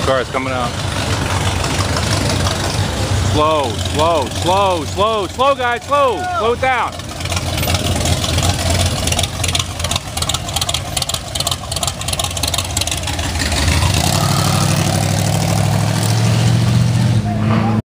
Some cars coming out. Slow, slow, slow, slow, slow, guys, slow. Slow down.